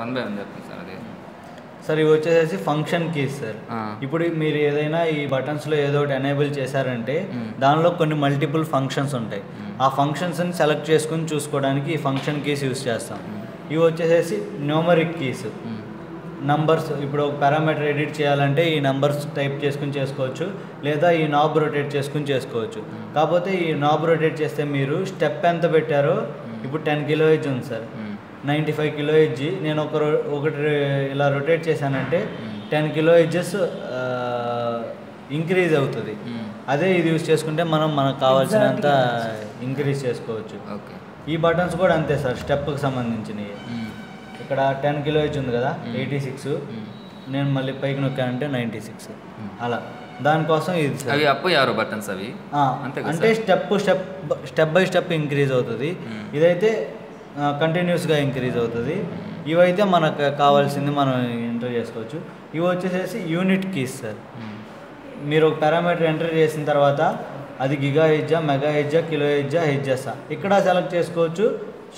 One by one చెప్పండి sir అది. Sir ఇవి వచ్చేసి ఫంక్షన్ కీస్ సార్. ఇప్పుడు మీరు ఏదైనా ఈ బటన్స్లో ఏదో ఒకటి ఎనేబుల్ చేశారంటే. దానిలో కొన్ని మల్టిపుల్ ఫంక్షన్స్ ఉంటాయి. ఆ ఫంక్షన్స్ని సెలెక్ట్ చేసుకుని చూసుకోవడానికి ఈ ఫంక్షన్ కీస్ యూస్ చేస్తాం. ఇవి వచ్చేసి న్యూమరిక్ కీస్. నంబర్స్ ఇప్పుడు ఒక పారామీటర్ ఎడిట్ చేయాలంటే ఈ నంబర్స్ టైప్ చేసుకుని చేసుకోవచ్చు. లేదా ఈ నాబ్ రొటేట్ చేసుకుని చేసుకోవచ్చు. కాకపోతే ఈ నాబ్ రొటేట్ చేస్తే మీరు స్టెప్ ఎంత పెట్టారో ఇప్పుడు టెన్ కిలో ఉంది sir. Ninety five kilo H నేను ఒక ఒకటి ఇలా రొటేట్ చేశానంటే. టెన్ కిలో ఏజెస్ ఇంక్రీజ్ అవుతుంది. అదే ఇది యూస్ చేసుకుంటే మనం మనకు కావాల్సినంత ఇంక్రీజ్ చేసుకోవచ్చు ఓకే ఈ బటన్స్ కూడా అంతే సార్ స్టెప్కి సంబంధించినవి. ఇక్కడ టెన్ కిలో ఏజ్ ఉంది కదా. Eighty six. నేను మళ్ళీ పైకి నొక్కానంటే నైంటీ సిక్స్. అలా దానికోసం ఇది సార్ అవి అప్పు యారో బటన్స్ అవి అంటే? Step step step by step increase అవుతుంది. ఇదైతే కంటిన్యూస్గా ఇంక్రీజ్ అవుతుంది. ఇవైతే మనకు కావాల్సింది మనం ఎంటర్ చేసుకోవచ్చు. ఇవి వచ్చేసేసి యూనిట్ కీస్ సార్. మీరు ఒక పారామీటర్ ఎంటర్ చేసిన తర్వాత అది గిగా హెజ్జా మెగా హెజ్జా కిలో హెజ్జా హెజ్జెసా ఇక్కడ సెలెక్ట్ చేసుకోవచ్చు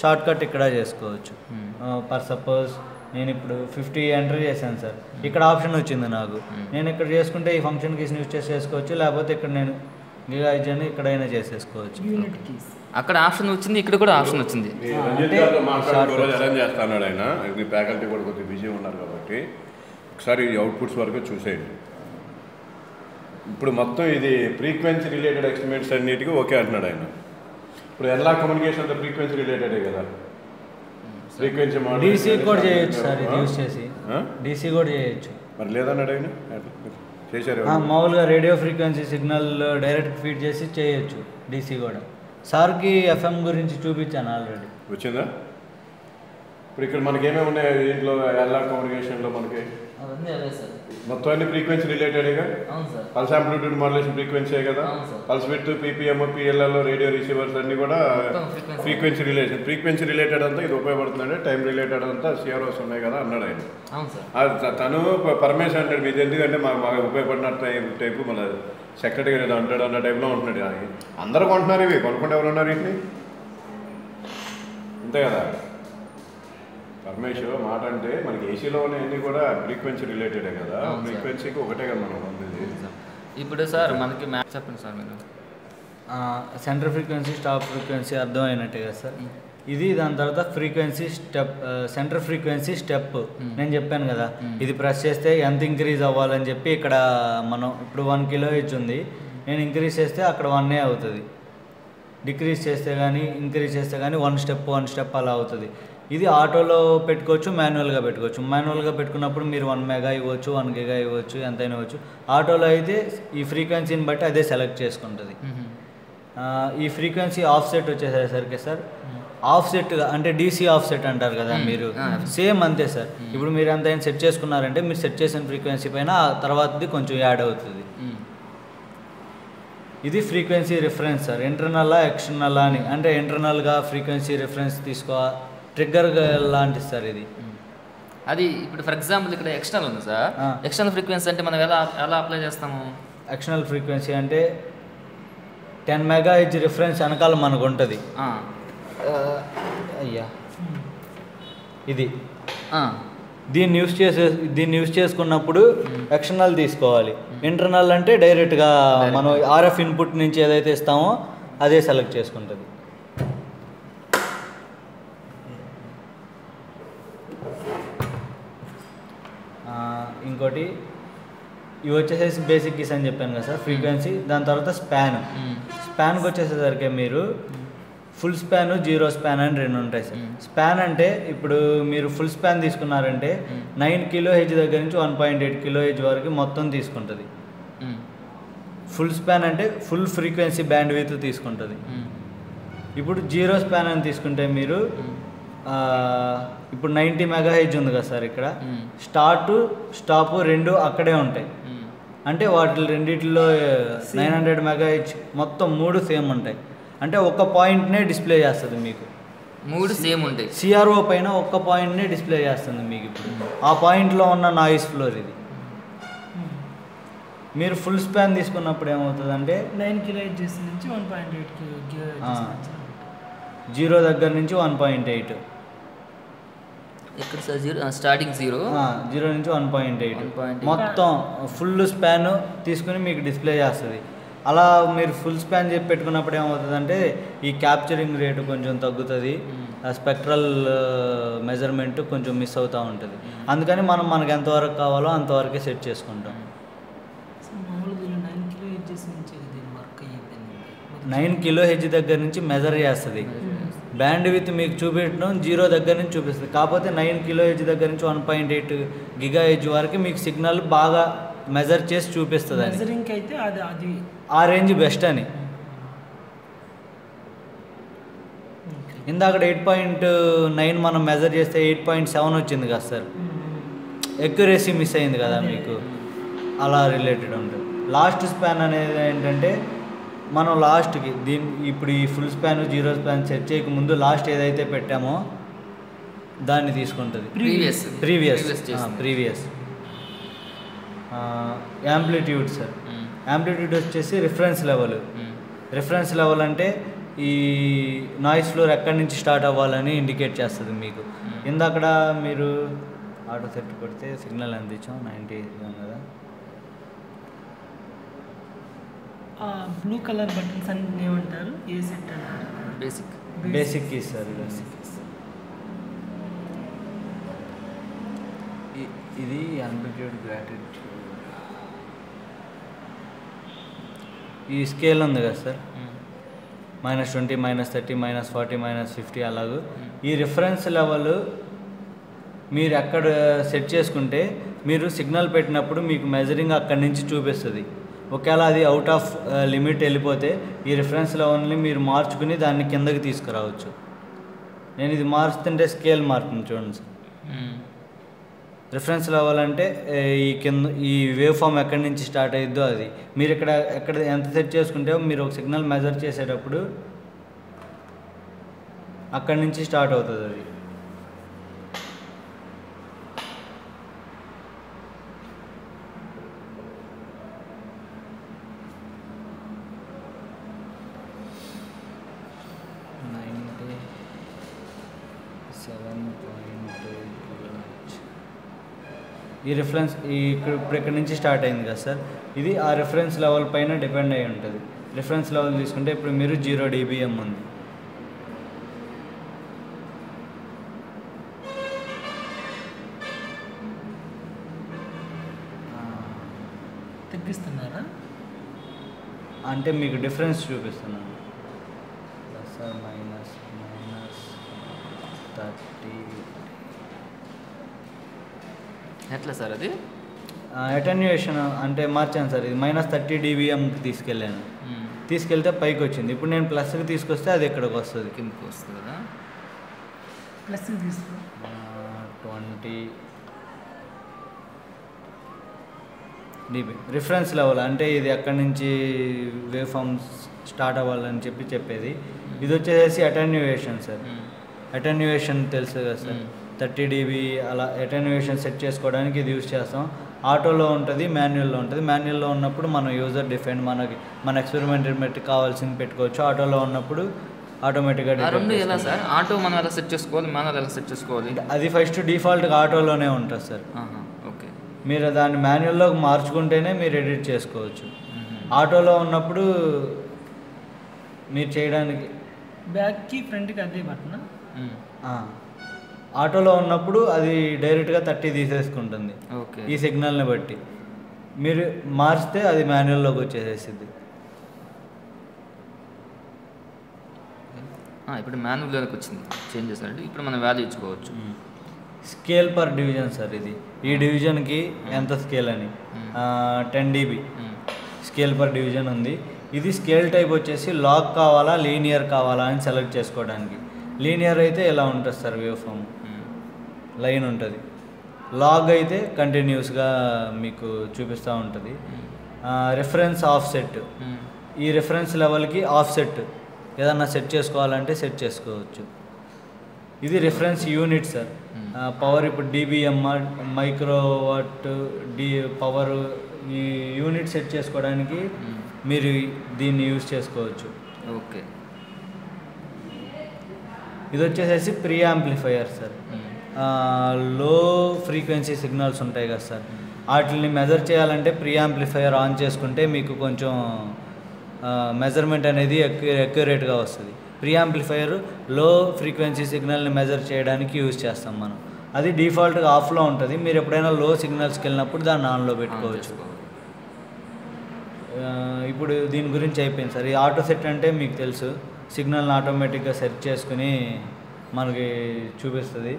షార్ట్ కట్ ఇక్కడ చేసుకోవచ్చు. మ్మ్. పర్ సపోజ్ నేను ఇప్పుడు ఫిఫ్టీ ఎంటర్ చేశాను సార్ ఇక్కడ ఆప్షన్ వచ్చింది నాకు. మ్మ్. నేను ఇక్కడ చేసుకుంటే ఈ ఫంక్షన్ కీస్ని యూజ్ చేసి చేసుకోవచ్చు లేకపోతే ఇక్కడ నేను గిగా హెజ్జాని ఇక్కడైనా చేసేసుకోవచ్చు. అక్కడ ఆప్షన్ వచ్చింది ఇక్కడ కూడా ఆప్షన్ వచ్చింది. చేస్తాను ఆయన. మీ ఫ్యాకల్టీ కూడా కొద్దిగా బిజీ ఉన్నారు కాబట్టి ఒకసారి ఈ అవుట్పుట్స్ వరకు చూసేయండి. ఇప్పుడు మొత్తం ఇది ఫ్రీక్వెన్సీ రిలేటెడ్ ఎక్స్పెరిమెంట్స్ అన్నిటికీ ఓకే అంటున్నాడు ఆయన. ఇప్పుడు ఎలా కమ్యూనికేషన్ అంతా ఫ్రీక్వెన్సీ రిలేటెడే కదా? ఫ్రీక్వెన్సీ డీసీ కూడా చేయొచ్చు సార్ ఇది యూజ్ చేసి? డీసీ కూడా చేయొచ్చు. మరి లేదన్నాడు ఆయన? చేశారు మామూలుగా radio frequency signal direct feed చేసి చేయొచ్చు డీసీ కూడా. సార్కి ఎఫ్ఎం గురించి చూపించాను ఆల్రెడీ. వచ్చిందా? ఇప్పుడు ఇక్కడ మనకి ఏమేమి ఉన్నాయి? దీంట్లో ఎలా కమ్యూనికేషన్లో మనకి? అవన్నీ అదే సార్. మొత్తం అన్ని ఫ్రీక్వెన్సీ రిలేటెడ్గా అవును sir. Pulse amplitude modulation frequency కదా. Pulse width PPM PLL radio receivers అన్ని కూడా. ఫ్రీక్వెన్సీ రిలేషన్ ఫ్రీక్వెన్సీ రిలేటెడ్ అంతా ఇది ఉపయోగపడుతుందంటే టైం రిలేటెడ్ అంతా సిఆర్ఓస్ ఉన్నాయి కదా అన్నాడు ఆయన. తను ప- పరమేశ్ అంటాడు మీది ఎందుకంటే మాకు బాగా ఉపయోగపడిన టైప్ టైపు మన సెక్రటరీ ఏదో అంటాడు అన్న టైప్లో ఉంటున్నాడు అందరూ కొంటున్నారు ఇవి కొనుక్కుంటే ఎవరు ఉన్నారు వీటిని అంతే కదా. పరమేశ్ మాట అంటే మనకి ఏసీలో ఉన్నవన్నీ కూడా ఫ్రీక్వెన్సీ రిలేటెడే కదా. ఫ్రీక్వెన్సీకి ఒకటే కదా మనం ఉంది ఇప్పుడు సార్ మనకి మ్యాప్ చెప్పండి సార్ మీరు. సెంటర్ ఫ్రీక్వెన్సీ స్టాప్ ఫ్రీక్వెన్సీ అర్థం అయినట్టే కదా సార్. ఇది దాని తర్వాత frequency step center frequency step. నేను చెప్పాను కదా. ఇది ప్రెస్ చేస్తే ఎంత ఇంక్రీజ్ అవ్వాలని చెప్పి ఇక్కడ మనం ఇప్పుడు వన్ కిలో హెచ్ ఉంది. నేను ఇంక్రీజ్ చేస్తే అక్కడ వన్ ఏ అవుతుంది. డిక్రీజ్ చేస్తే కానీ ఇంక్రీజ్ చేస్తే కానీ వన్ స్టెప్ వన్ స్టెప్ అలా అవుతుంది. ఇది ఆటోలో పెట్టుకోవచ్చు మాన్యువల్గా పెట్టుకోవచ్చు. మాన్యువల్గా పెట్టుకున్నప్పుడు మీరు వన్ మెగా ఇవ్వచ్చు వన్ గిగా ఇవ్వచ్చు ఎంతైనా ఇవ్వచ్చు. ఆటోలో అయితే ఈ ఫ్రీక్వెన్సీని బట్టి అదే సెలెక్ట్ చేసుకుంటుంది. ఈ ఫ్రీక్వెన్సీ ఆఫ్ సెట్ వచ్చేసరికి సార్ ఆఫ్ సెట్ అంటే డీసీ ఆఫ్ సెట్ అంటారు కదా. మీరు. సేమ్ అంతే సార్. ఇప్పుడు మీరు ఎంత సెట్ చేసుకున్నారంటే మీరు సెట్ చేసిన ఫ్రీక్వెన్సీ పైన తర్వాతది కొంచెం యాడ్ అవుతుంది. ఇది ఫ్రీక్వెన్సీ రిఫరెన్స్ సార్. ఇంటర్నల్లా ఎక్స్టర్నల్లా అని. అంటే ఇంటర్నల్గా ఫ్రీక్వెన్సీ రిఫరెన్స్ తీసుకో ట్రిగ్గర్ లాంటిది సార్ ఇది. అది ఇప్పుడు ఫర్ ఎగ్జాంపుల్ ఇక్కడ ఎక్స్టర్నల్ ఉంది సార్. ఎక్స్టర్నల్ ఫ్రీక్వెన్సీ అంటే మనం ఎలా ఎలా అప్లై చేస్తాము? ఎక్స్టర్నల్ ఫ్రీక్వెన్సీ అంటే టెన్ మెగా హెచ్ రిఫరెన్స్ వెనకాల మనకు ఉంటుంది. అయ్యా. ఇది. దీన్ని యూస్ చేసే దీన్ని యూస్ చేసుకున్నప్పుడు ఎక్స్టర్నల్ తీసుకోవాలి. ఇంటర్నల్ అంటే డైరెక్ట్గా మనం ఆర్ఎఫ్ ఇన్పుట్ నుంచి ఏదైతే ఇస్తామో అదే సెలెక్ట్ చేసుకుంటుంది. ఇంకోటి ఇవి వచ్చేసేసి బేసిక్ కీస్ అని చెప్పాను కదా సార్ ఫ్రీక్వెన్సీ దాని తర్వాత స్పాన్. స్పాన్కి వచ్చేసరికి మీరు ఫుల్ స్పాన్ జీరో స్పాన్ అని రెండు ఉంటాయి సార్. స్పాన్ అంటే ఇప్పుడు మీరు ఫుల్ స్పాన్ తీసుకున్నారంటే. నైన్ కిలో హెచ్ దగ్గర నుంచి one point eight kilo H వరకు మొత్తం తీసుకుంటుంది. ఫుల్ స్పాన్ అంటే ఫుల్ ఫ్రీక్వెన్సీ బ్యాండ్ విత్ తీసుకుంటుంది. ఇప్పుడు జీరో స్పాన్ అని తీసుకుంటే మీరు ఇప్పుడు నైంటీ మెగా హెచ్ ఉంది కదా సార్ ఇక్కడ. స్టార్ట్ స్టాప్ రెండు అక్కడే ఉంటాయి. అంటే వాటి రెండిట్లో నైన్ హండ్రెడ్ మెగా హెచ్ మొత్తం మూడు సేమ్ ఉంటాయి. అంటే ఒక పాయింట్నే డిస్ప్లే చేస్తుంది మీకు. మూడు సేమ్ ఉంటాయి. సిఆర్ఓ పైన ఒక్క పాయింట్నే డిస్ప్లే చేస్తుంది మీకు ఇప్పుడు. ఆ పాయింట్లో ఉన్న నాయిస్ ఫ్లోర్ ఇది. మీరు ఫుల్ స్పాన్ తీసుకున్నప్పుడు ఏమవుతుందంటే నైన్ కిలో ఎడ్జెస్ నుంచి వన్ పాయింట్ ఎయిట్. జీరో దగ్గర నుంచి వన్ పాయింట్ ఎయిట్. ఎక్కడ sir? Zero starting zero. Zero నుంచి వన్ పాయింట్ ఎయిట్ 1.8. మొత్తం ఫుల్ స్పాన్ తీసుకుని మీకు డిస్ప్లే చేస్తుంది. అలా మీరు ఫుల్ స్పాన్ చెప్పి పెట్టుకున్నప్పుడు ఏమవుతుందంటే ఈ క్యాప్చరింగ్ రేటు కొంచెం తగ్గుతుంది. ఆ స్పెక్ట్రల్ మెజర్మెంట్ కొంచెం మిస్ అవుతూ ఉంటుంది. అందుకని మనం మనకు ఎంతవరకు కావాలో అంతవరకే సెట్ చేసుకుంటాం. నైన్ కిలో హెచ్ దగ్గర నుంచి మెజర్ చేస్తుంది. బ్యాండ్ విత్ మీకు చూపించడం జీరో దగ్గర నుంచి చూపిస్తుంది. కాకపోతే నైన్ కిలో హెచ్ దగ్గర నుంచి one point eight giga H వరకు మీకు సిగ్నల్ బాగా మెజర్ చేసి చూపిస్తుంది అని. మెజరింగ్ అయితే అది అది. ఆ రేంజ్ బెస్ట్ అని. ఇందాక ఎయిట్ పాయింట్ నైన్ మనం మెజర్ చేస్తే ఎయిట్ పాయింట్ సెవెన్ వచ్చింది కదా సార్. ఎక్యురసీ మిస్ అయింది కదా మీకు. అలా రిలేటెడ్ ఉంటుంది. లాస్ట్ స్పాన్ అనేది ఏంటంటే మనం లాస్ట్కి దీని ఇప్పుడు ఈ full span zero span set చేయక ముందు లాస్ట్ ఏదైతే పెట్టామో దాన్ని తీసుకుంటుంది previous previous. Previous amplitude sir. Amplitude వచ్చేసి రిఫరెన్స్ లెవెల్. రిఫరెన్స్ లెవెల్ అంటే ఈ నాయిస్ ఫ్లోర్ ఎక్కడి నుంచి స్టార్ట్ అవ్వాలని ఇండికేట్ చేస్తుంది మీకు. ఇందాకడ మీరు ఆటో సెట్ కొడితే సిగ్నల్ ఇచ్చాం నైంటీ కదా బ్లూ కలర్ బటన్స్ అన్ని ఏమంటారు? ఏ సెట్ అంటారు? Basic basic keys sir. ఇ- ఇది యాంప్లిట్యూడ్ గ్రాటిట్యూడ్ ఈ స్కేల్ ఉంది కదా sir. Minus twenty minus thirty minus forty minus fifty అలాగూ. ఈ రిఫరెన్స్ లెవెల్ మీరు ఎక్కడ సెట్ చేసుకుంటే మీరు సిగ్నల్ పెట్టినప్పుడు మీకు మెజరింగ్ అక్కడి నుంచి చూపిస్తుంది. ఒకవేళ అది అవుట్ ఆఫ్ లిమిట్ వెళ్ళిపోతే ఈ రిఫరెన్స్ లెవెల్ని మీరు మార్చుకుని దాన్ని కిందకి తీసుకురావచ్చు. నేను ఇది మారుస్తుంటే స్కేల్ మారుతుంది చూడండి సార్. రిఫరెన్స్ లెవెల్ అంటే ఈ కింద ఈ వేవ్ ఫామ్ ఎక్కడి నుంచి స్టార్ట్ అయ్యిద్దో అది. మీరు ఇక్కడ ఎక్కడ ఎంత సెట్ చేసుకుంటే మీరు ఒక సిగ్నల్ మెజర్ చేసేటప్పుడు అక్కడి నుంచి స్టార్ట్ అవుతుంది అది. ఈ రిఫరెన్స్ ఈ ఇక్కడ ఇప్పుడు ఇక్కడ నుంచి స్టార్ట్ అయింది కదా సార్ ఇది ఆ రిఫరెన్స్ లెవెల్ పైన డిపెండ్ అయి ఉంటుంది. రిఫరెన్స్ లెవెల్ తీసుకుంటే ఇప్పుడు మీరు జీరో డీబీఎం ఉంది. తగ్గిస్తున్నారా? అంటే మీకు డిఫరెన్స్ చూపిస్తున్నాను. Plus or minus minus thirty ఎట్లా సార్ అది? అటెన్యుయేషన్ అంటే మార్చాను సార్. ఇది మైనస్ థర్టీ డీబీఎంకి తీసుకెళ్ళాను. తీసుకెళ్తే పైకి వచ్చింది. ఇప్పుడు నేను ప్లస్కి తీసుకొస్తే అది ఇక్కడికి వస్తుంది? కిందకి వస్తుంది కదా? ప్లస్ తీసుకో. ట్వంటీ డీబీ రిఫరెన్స్ లెవెల్ అంటే ఇది ఎక్కడి నుంచి వేవ్ ఫామ్స్ స్టార్ట్ అవ్వాలని చెప్పి చెప్పేది. ఇది వచ్చేసి అటెన్యుయేషన్ సార్. అటెన్యుయేషన్ తెలుసు కదా సార్. థర్టీ డీబీ అలా అటెన్యుయేషన్ సెట్ చేసుకోవడానికి ఇది యూస్ చేస్తాం. ఆటోలో ఉంటుంది మాన్యువల్లో ఉంటుంది. మాన్యువల్లో ఉన్నప్పుడు మనం యూజర్ డిఫైన్ మనకి మన ఎక్స్పెరిమెంట్ బట్టి కావాల్సింది పెట్టుకోవచ్చు. ఆటోలో ఉన్నప్పుడు ఆటోమేటిక్గా రెండు ఎలా సార్? ఆటో మనం ఎలా సెట్ చేసుకోవాలి? మానువల్ ఎలా సెట్ చేసుకోవాలి? అది ఫస్ట్ డిఫాల్ట్గా ఆటోలోనే ఉంటుంది సార్. ఓకే. మీరు దాన్ని మాన్యువల్లోకి మార్చుకుంటేనే మీరు ఎడిట్ చేసుకోవచ్చు. ఆటోలో ఉన్నప్పుడు మీరు చేయడానికి బ్యాక్కి ఫ్రంట్కి అదే బటన్? ఆటోలో ఉన్నప్పుడు అది డైరెక్ట్గా థర్టీ తీసేసుకుంటుంది. ఓకే. ఈ సిగ్నల్ని బట్టి. మీరు మార్చితే అది మాన్యువల్లోకి వచ్చేసేసింది ఇప్పుడు మాన్యువల్లోకి వచ్చింది. చేంజ్ చేశారంటే ఇప్పుడు మనం వాల్యూ ఇచ్చుకోవచ్చు. స్కేల్ పర్ డివిజన్ సార్ ఇది. ఈ డివిజన్కి ఎంత స్కేల్ అని? Ten DB. Scale per division ఉంది. ఇది స్కేల్ టైప్ వచ్చేసి లాగ్ కావాలా లీనియర్ కావాలా అని సెలెక్ట్ చేసుకోవడానికి. లీనియర్ అయితే ఇలా ఉంటుంది సార్ వేవ్ ఫామ్. లైన్ ఉంటుంది. లాగ్ అయితే కంటిన్యూస్గా మీకు చూపిస్తూ ఉంటుంది. Reference offset. ఈ రిఫరెన్స్ లెవెల్కి ఆఫ్ సెట్ ఏదన్నా సెట్ చేసుకోవాలంటే సెట్ చేసుకోవచ్చు. ఇది రిఫరెన్స్ యూనిట్ సార్ పవర్ ఇప్పుడు డీబీఎం మైక్రోవాట్ డి పవర్ ఈ యూనిట్ సెట్ చేసుకోవడానికి మ్మ్. మీరు దీన్ని యూజ్ చేసుకోవచ్చు. ఓకే ఇది వచ్చేసేసి preamplifier sir. Low frequency signals ఉంటాయి కదా సార్. వాటిని మెజర్ చేయాలంటే ప్రీ యాంప్లిఫైయర్ ఆన్ చేసుకుంటే మీకు కొంచెం మెజర్మెంట్ అనేది ఎక్యూ ఎక్యురేట్గా వస్తుంది. ప్రీ యాంప్లిఫైయర్లో ఫ్రీక్వెన్సీ సిగ్నల్ని మెజర్ చేయడానికి యూజ్ చేస్తాం మనం. అది డిఫాల్ట్గా ఆఫ్లో ఉంటుంది. మీరు ఎప్పుడైనా లో సిగ్నల్స్కి వెళ్ళినప్పుడు దాన్ని ఆన్లో పెట్టుకోవచ్చు. ఇప్పుడు దీని గురించి అయిపోయింది సార్. ఈ ఆటో సెట్ అంటే మీకు తెలుసు. సిగ్నల్ని ఆటోమేటిక్గా సెట్ చేసుకుని మనకి చూపిస్తుంది.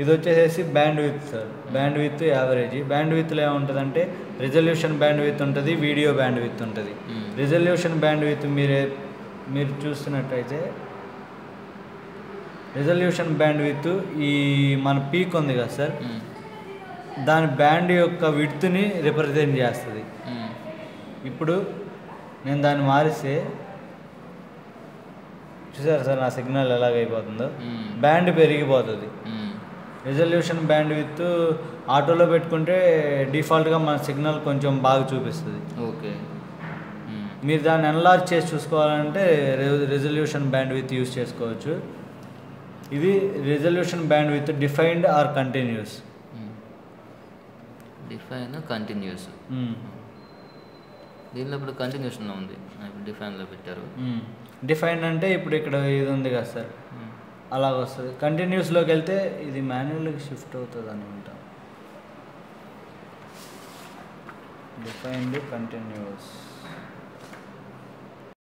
ఇది వచ్చేసేసి bandwidth sir bandwidth average బ్యాండ్ విత్లో ఏముంటుందంటే రిజల్యూషన్ బ్యాండ్ విత్ ఉంటుంది వీడియో బ్యాండ్ విత్ ఉంటుంది. Hmm. రిజల్యూషన్ బ్యాండ్ విత్ మీరే మీరు చూస్తున్నట్టయితే రిజల్యూషన్ బ్యాండ్ విత్ ఈ మన పీక్ ఉంది కదా సార్ దాని బ్యాండ్ యొక్క విడ్త్ని రిప్రజెంట్ చేస్తుంది. ఇప్పుడు నేను దాన్ని మారిస్తే చూసారు సార్ నా సిగ్నల్ ఎలాగైపోతుందో. బ్యాండ్ పెరిగిపోతుంది. రిజల్యూషన్ బ్యాండ్ విత్ ఆటోలో పెట్టుకుంటే డిఫాల్ట్గా మన సిగ్నల్ కొంచెం బాగా చూపిస్తుంది. ఓకే. మీరు దాన్ని ఎన్లార్జ్ చేసి చూసుకోవాలంటే రిజల్యూషన్ బ్యాండ్ విత్ యూస్ చేసుకోవచ్చు. ఇది resolution bandwidth defined or continuous. Define continuous. దీనిలో ఇప్పుడు కంటిన్యూషన్ ఉంది డిఫైన్లో పెట్టారు. డిఫైన్డ్ అంటే ఇప్పుడు ఇక్కడ ఇది ఉంది కదా సార్. అలాగ వస్తుంది కంటిన్యూస్లోకి వెళ్తే ఇది మాన్యువల్గా షిఫ్ట్ అవుతుంది అనుకుంటా డిఫైన్డ్ కంటిన్యూస్